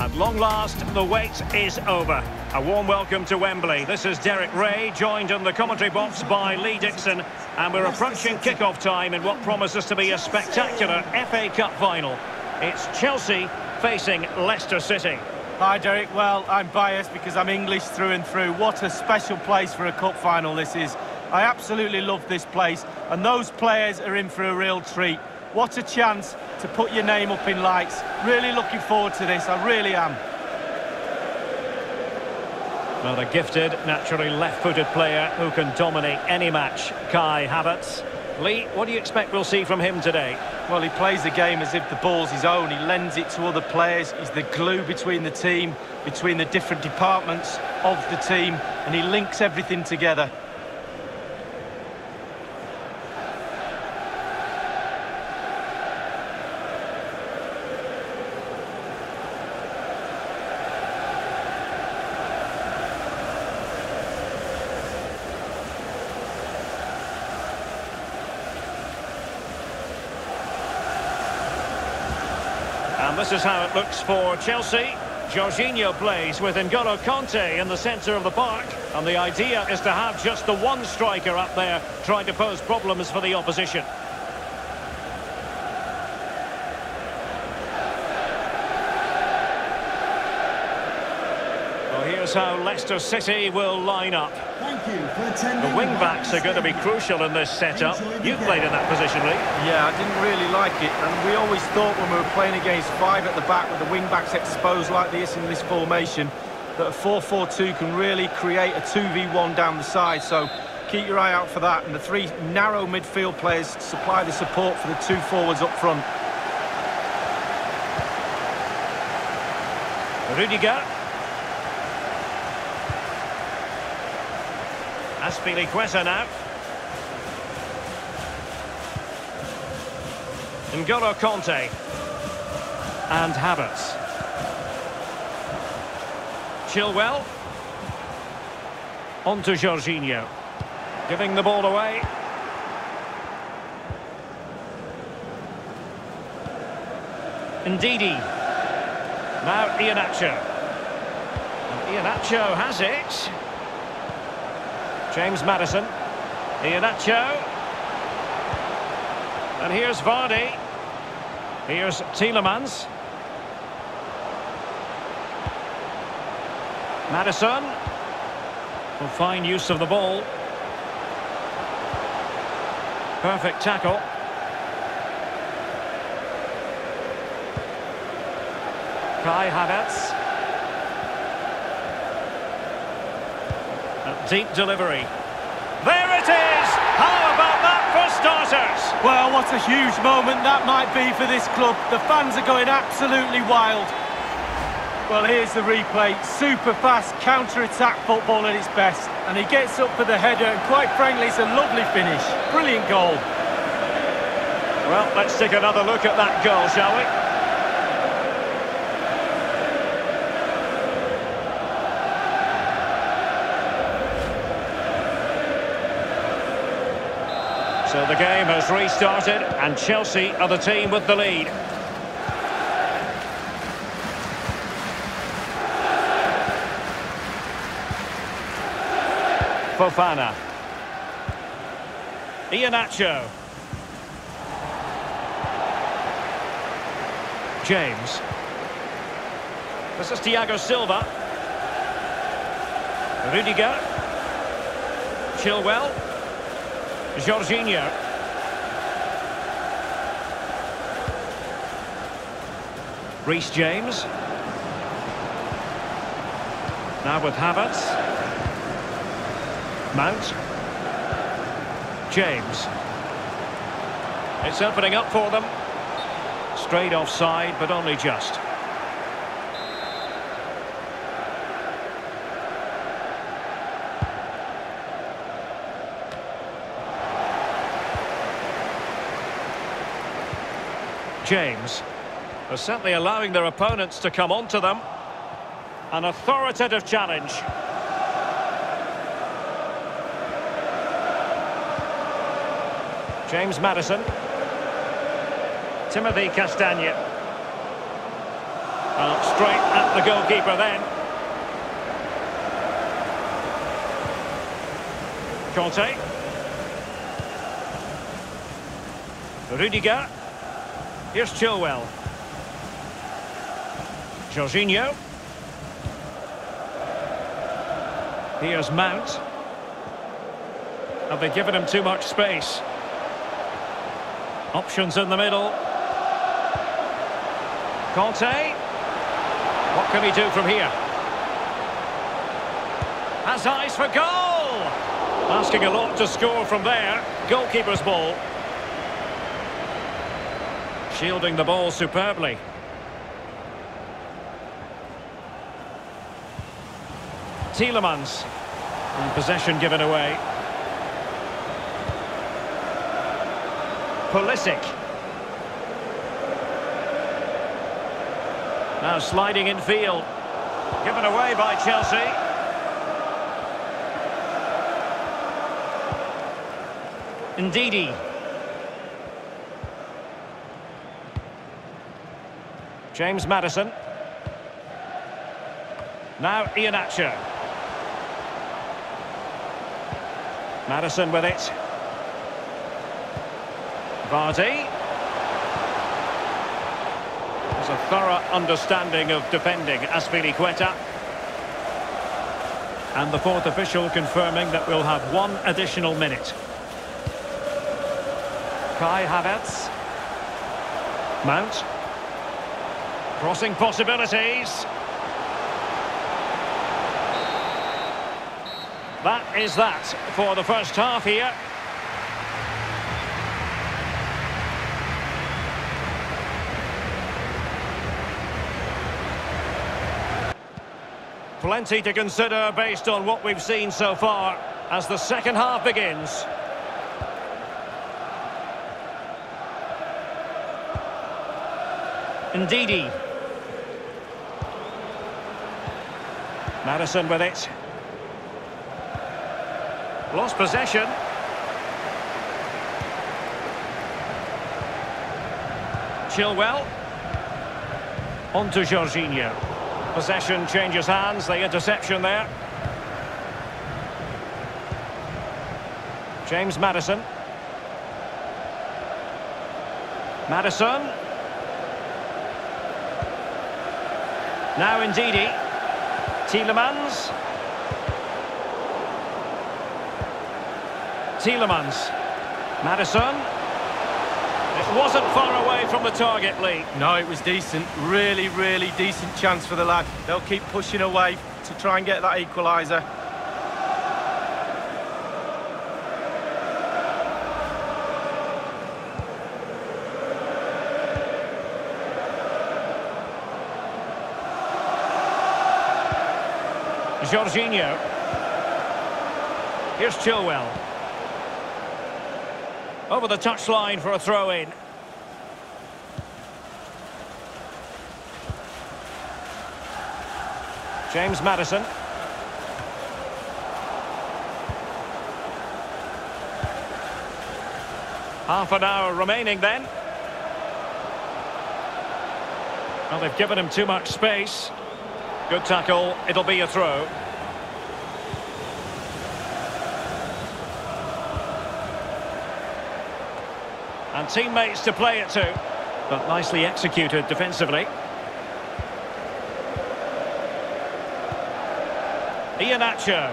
At long last, the wait is over. A warm welcome to Wembley. This is Derek Ray, joined in the commentary box by Lee Dixon, and we're approaching kick-off time in what promises to be a spectacular FA Cup final. It's Chelsea facing Leicester City. Hi, Derek. Well, I'm biased because I'm English through and through. What a special place for a cup final this is. I absolutely love this place, and those players are in for a real treat. What a chance to put your name up in lights. Really looking forward to this, I really am. Well, the gifted, naturally left-footed player who can dominate any match, Kai Havertz. Lee, what do you expect we'll see from him today? Well, he plays the game as if the ball's his own. He lends it to other players. He's the glue between the team, between the different departments of the team, and he links everything together. And this is how it looks for Chelsea. Jorginho plays with N'Golo Kanté in the centre of the park. And the idea is to have just the one striker up there trying to pose problems for the opposition. Well, here's how Leicester City will line up. Thank you for attending. The wing-backs are going to be crucial in this setup. You've played in that position, Lee. Yeah, I didn't really like it, and we always thought when we were playing against five at the back with the wing-backs exposed like this in this formation, that a 4-4-2 can really create a 2v1 down the side, so keep your eye out for that, and the three narrow midfield players supply the support for the two forwards up front. Rudiger. Azpilicueta now. N'Golo Kanté. And Havertz. Chilwell. On to Jorginho. Giving the ball away. Ndidi. Now Iheanacho. And Iheanacho has it. James Maddison. Iheanacho. And here's Vardy. Here's Tielemans. Maddison. Will find use of the ball. Perfect tackle. Kai Havertz. Deep delivery. There it is! How about that for starters? Well, what a huge moment that might be for this club. The fans are going absolutely wild. Well, here's the replay. Super fast counter-attack football at its best. And he gets up for the header, and quite frankly, it's a lovely finish. Brilliant goal. Well, let's take another look at that goal, shall we? So the game has restarted and Chelsea are the team with the lead. Fofana. Iheanacho. James. This is Thiago Silva. Rudiger. Chilwell. Jorginho. Reece James. Now with Havertz. Mount. James. It's opening up for them. Straight offside, but only just. James. They're certainly allowing their opponents to come onto them. An authoritative challenge. James Maddison. Timothy Castagne. Well, straight at the goalkeeper then. Kanté. Rudiger. Here's Chilwell. Jorginho. Here's Mount. Have they given him too much space? Options in the middle. Kanté. What can he do from here? Has eyes for goal! Asking a lot to score from there. Goalkeeper's ball. Shielding the ball superbly. Tielemans. Possession given away. Pulisic. Now sliding in field. Given away by Chelsea. Ndidi. James Maddison. Now Iheanacho. Maddison with it. Vardy. There's a thorough understanding of defending Azpilicueta. And the fourth official confirming that we'll have one additional minute. Kai Havertz. Mount. Crossing possibilities. That is that for the first half here. Plenty to consider based on what we've seen so far as the second half begins. Ndidi. Maddison with it. Lost possession. Chilwell. On to Jorginho. Possession changes hands, the interception there. James Maddison. Maddison. Now Ndidi. Tielemans. Tielemans. Maddison. It wasn't far away from the target, Lee. No, it was decent. Really, really decent chance for the lad. They'll keep pushing away to try and get that equaliser. Jorginho. Here's Chilwell. Over the touchline for a throw-in. James Maddison. Half an hour remaining then. Well, they've given him too much space. Good tackle. It'll be a throw. And teammates to play it to. But nicely executed defensively. Iheanacho.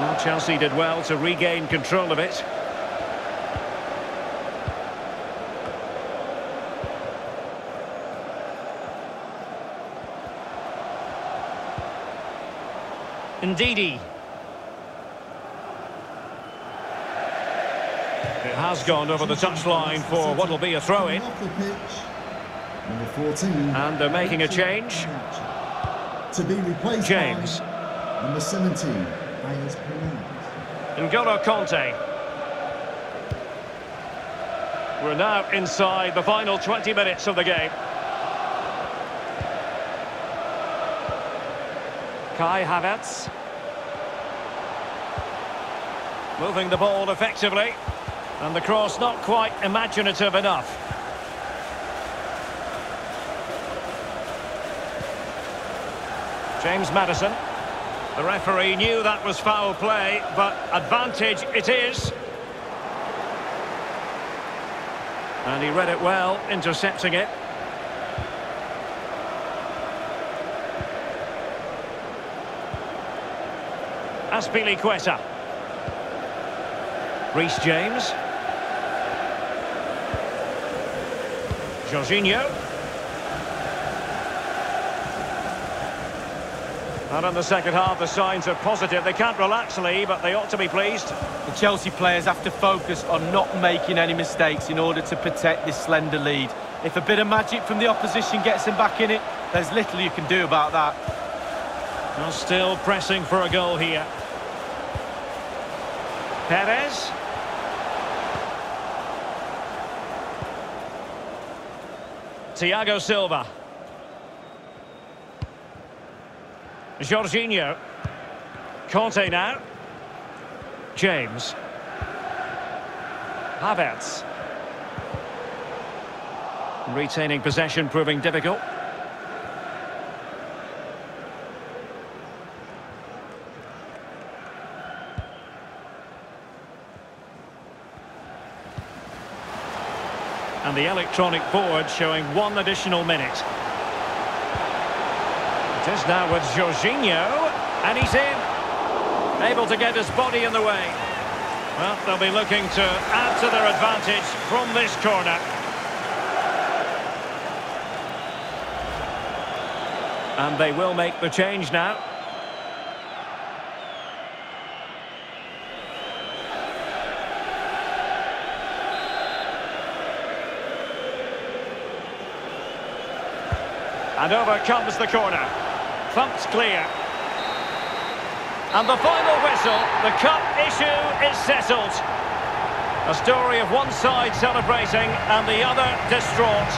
Well, Chelsea did well to regain control of it. Ndidi. Has gone over the touchline for what will be a throw-in. And they're making a change. To be replaced James. number 17, Ayers. N'Golo Kanté. We're now inside the final 20 minutes of the game. Kai Havertz. Moving the ball effectively. And the cross not quite imaginative enough. James Maddison. The referee knew that was foul play, but advantage it is. And he read it well, intercepting it. Azpilicueta. Reece James. Jorginho. And in the second half, the signs are positive. They can't relax, Lee, but they ought to be pleased. The Chelsea players have to focus on not making any mistakes in order to protect this slender lead. If a bit of magic from the opposition gets them back in it, there's little you can do about that. Well, still pressing for a goal here. Perez. Thiago Silva. Jorginho. Kanté now. James. Havertz. Retaining possession proving difficult. The electronic board showing one additional minute. It is now with Jorginho, and he's in. Able to get his body in the way. Well, they'll be looking to add to their advantage from this corner. And they will make the change now. And over comes the corner. Thumped clear. And the final whistle, the cup issue is settled. A story of one side celebrating and the other distraught.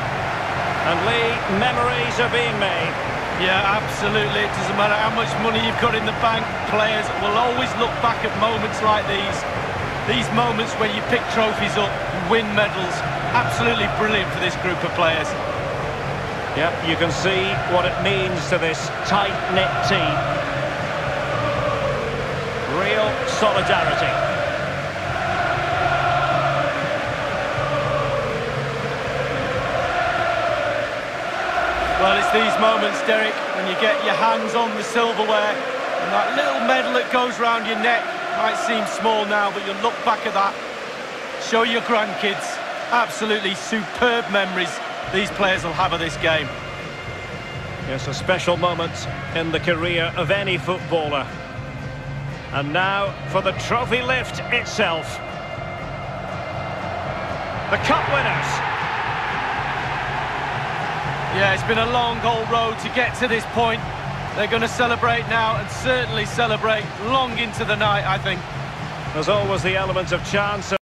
And Lee, memories are being made. Yeah, absolutely. It doesn't matter how much money you've got in the bank. Players will always look back at moments like these. These moments when you pick trophies up, win medals. Absolutely brilliant for this group of players. Yep, you can see what it means to this tight-knit team. Real solidarity. Well, it's these moments, Derek, when you get your hands on the silverware and that little medal that goes round your neck might seem small now, but you'll look back at that, show your grandkids. Absolutely superb memories these players will have of this game. Yes, a special moment in the career of any footballer. And now for the trophy lift itself. The cup winners. Yeah, it's been a long old road to get to this point. They're going to celebrate now and certainly celebrate long into the night, I think. There's always the element of chance.